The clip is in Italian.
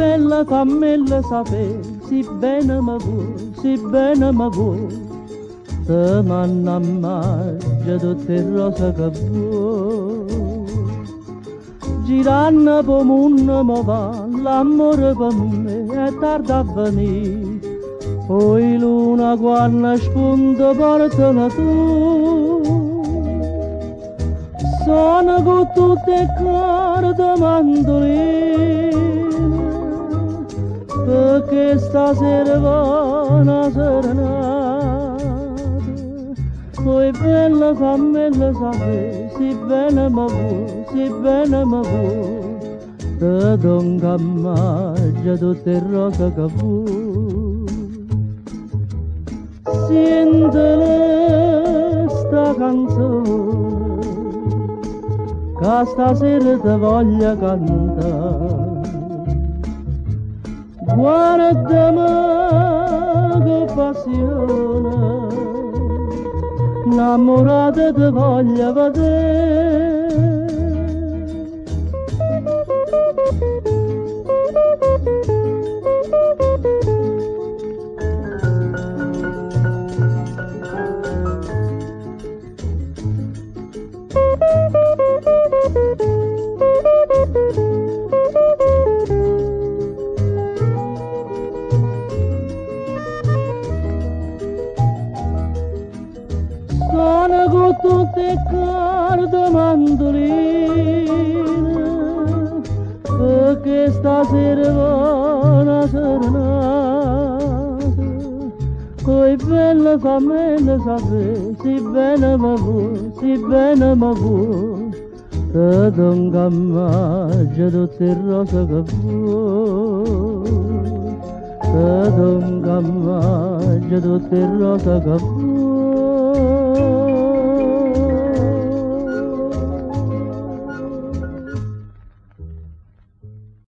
bella cammella sapere, si bene ma vuoi, si bene ma vuoi. Te manna mangia tutte rose che vuoi. Girando per mondo mo va, l'amore per me è tardi a venire. Poi luna quando spunta portala tu. Sono con tutte corde mandoline perché stasera va una serenata. Poi bella fammela sapere, si bene ma vuoi, si bene ma vuoi, te don cammaggia tutte rose che vuoi. Sentile sta canzone, che stasera ti voglia cantare. Juana de mago passiona Namorada de voglia vader tutte cardo mandolina che stasera buona serenata coi bella fammene sapere si bene ma vuoi si bene ma vuoi che don gammaggia tutte il rosa che vuoi che don gammaggia tutte il rosa che